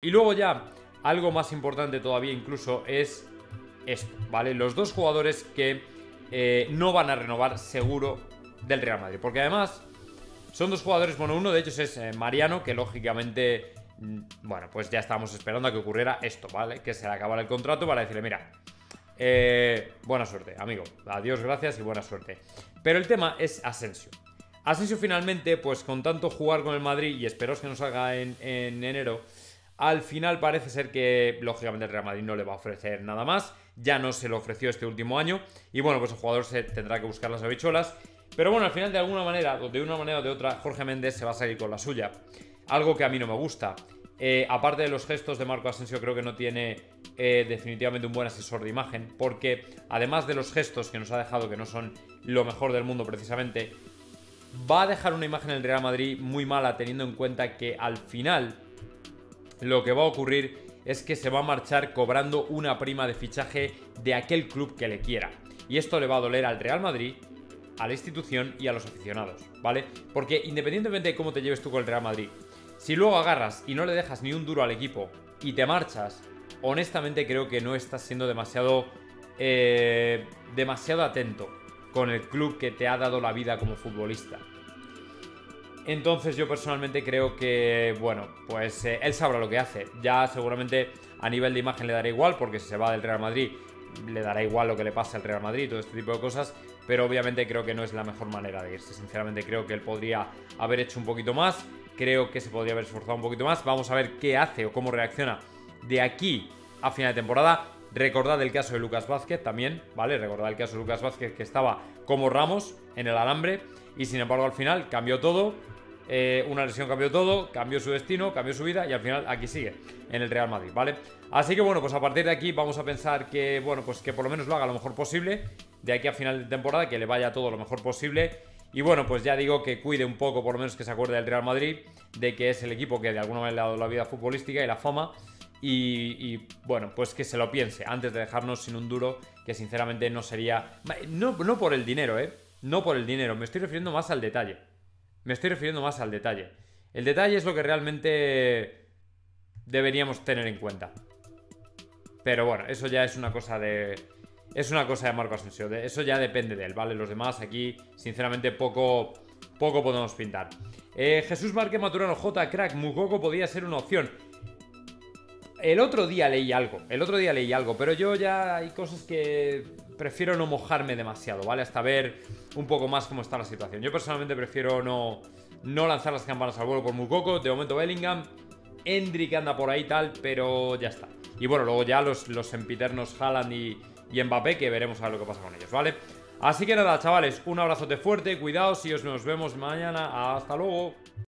Y luego ya, algo más importante todavía incluso es esto, ¿vale? Los dos jugadores que eh, no van a renovar seguro del Real Madrid. Porque además son dos jugadores, bueno, uno de ellos es eh, Mariano, que lógicamente, mm, bueno, pues ya estábamos esperando a que ocurriera esto, ¿vale? Que se le acabara el contrato para decirle, mira, eh, buena suerte, amigo. Adiós, gracias y buena suerte. Pero el tema es Asensio. Asensio finalmente, pues con tanto jugar con el Madrid y espero que nos salga en enero al final parece ser que, lógicamente, el Real Madrid no le va a ofrecer nada más. Ya no se lo ofreció este último año. Y bueno, pues el jugador se tendrá que buscar las habichuelas. Pero bueno, al final, de alguna manera, de una manera o de otra, Jorge Méndez se va a salir con la suya. Algo que a mí no me gusta. Eh, aparte de los gestos de Marco Asensio, creo que no tiene eh, definitivamente un buen asesor de imagen. Porque además de los gestos que nos ha dejado, que no son lo mejor del mundo precisamente, va a dejar una imagen en el Real Madrid muy mala, teniendo en cuenta que al final lo que va a ocurrir es que se va a marchar cobrando una prima de fichaje de aquel club que le quiera. Y esto le va a doler al Real Madrid, a la institución y a los aficionados, ¿vale? Porque independientemente de cómo te lleves tú con el Real Madrid, si luego agarras y no le dejas ni un duro al equipo y te marchas, honestamente creo que no estás siendo demasiado, eh, demasiado atento con el club que te ha dado la vida como futbolista. Entonces yo personalmente creo que, bueno, pues eh, él sabrá lo que hace. Ya seguramente a nivel de imagen le dará igual, porque si se va del Real Madrid le dará igual lo que le pase al Real Madrid, todo este tipo de cosas, pero obviamente creo que no es la mejor manera de irse. Sinceramente creo que él podría haber hecho un poquito más, creo que se podría haber esforzado un poquito más. Vamos a ver qué hace o cómo reacciona de aquí a final de temporada. Recordad el caso de Lucas Vázquez también, ¿vale? Recordad el caso de Lucas Vázquez que estaba como Ramos en el alambre y sin embargo al final cambió todo eh, una lesión cambió todo, cambió su destino, cambió su vida y al final aquí sigue, en el Real Madrid, ¿vale? Así que bueno, pues a partir de aquí vamos a pensar que, bueno, pues que por lo menos lo haga lo mejor posible, de aquí a final de temporada, que le vaya todo lo mejor posible. Y bueno, pues ya digo que cuide un poco, por lo menos que se acuerde del Real Madrid, de que es el equipo que de alguna manera le ha dado la vida futbolística y la fama. Y, bueno, pues que se lo piense antes de dejarnos sin un duro que sinceramente no sería... No, no por el dinero, ¿eh? No por el dinero, me estoy refiriendo más al detalle. Me estoy refiriendo más al detalle. El detalle es lo que realmente deberíamos tener en cuenta. Pero bueno, eso ya es una cosa de. Es una cosa de Marco Asensio. eso ya depende de él, ¿vale? Los demás aquí, sinceramente, poco, poco podemos pintar. Eh, Jesús Márquez Maturano, J. Crack, Mukoko podría ser una opción. El otro día leí algo, el otro día leí algo, pero yo ya hay cosas que prefiero no mojarme demasiado, ¿vale? Hasta ver un poco más cómo está la situación. Yo personalmente prefiero no, no lanzar las campanas al vuelo por Mukoko. De momento Bellingham, Hendrik anda por ahí tal, pero ya está. Y bueno, luego ya los, los empiternos Haaland y, y Mbappé, que veremos a ver lo que pasa con ellos, ¿vale? Así que nada, chavales, un abrazote fuerte, cuidados y os nos vemos mañana. Hasta luego.